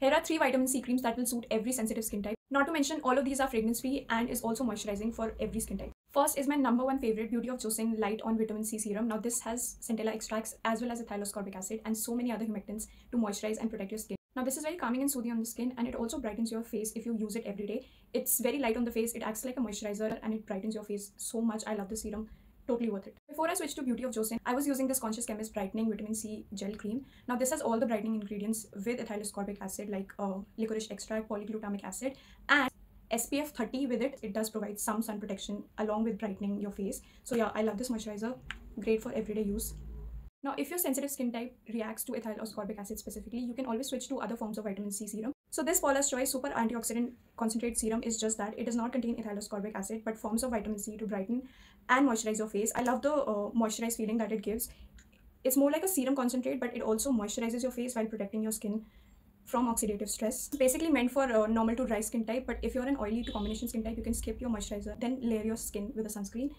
Here are three vitamin C creams that will suit every sensitive skin type. Not to mention, all of these are fragrance free and is also moisturizing for every skin type. First is my number one favorite Beauty of Joseon Light on Vitamin C Serum. Now, this has centella extracts as well as ethyl ascorbic acid and so many other humectants to moisturize and protect your skin. Now, this is very calming and soothing on the skin and it also brightens your face if you use it every day. It's very light on the face, it acts like a moisturizer and it brightens your face so much. I love this serum totally worth it. Before I switched to Beauty of Joseon, I was using this Conscious Chemist Brightening Vitamin C Gel Cream. Now this has all the brightening ingredients with ethyl ascorbic acid like uh, licorice extract, polyglutamic acid and SPF 30 with it. It does provide some sun protection along with brightening your face. So yeah, I love this moisturizer. Great for everyday use. Now, if your sensitive skin type reacts to ethyl ascorbic acid specifically, you can always switch to other forms of vitamin C serum. So this Paula's Choice Super Antioxidant Concentrate Serum is just that. It does not contain ethylascorbic acid, but forms of vitamin C to brighten and moisturize your face. I love the uh, moisturized feeling that it gives. It's more like a serum concentrate, but it also moisturizes your face while protecting your skin from oxidative stress. It's basically meant for uh, normal to dry skin type, but if you're an oily to combination skin type, you can skip your moisturizer, then layer your skin with a sunscreen